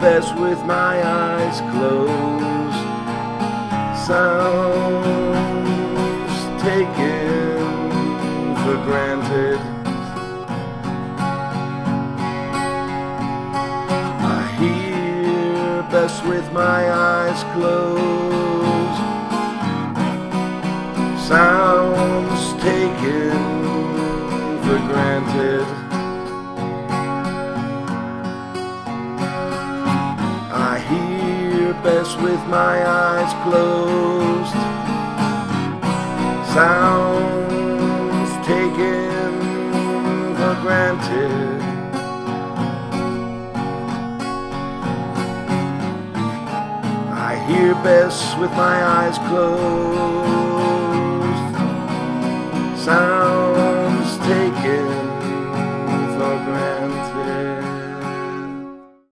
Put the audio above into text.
best with my eyes closed. Sounds taken for granted. I hear best with my eyes closed. Sounds taken for granted. Best with my eyes closed. Sounds taken for granted. I hear best with my eyes closed. Sounds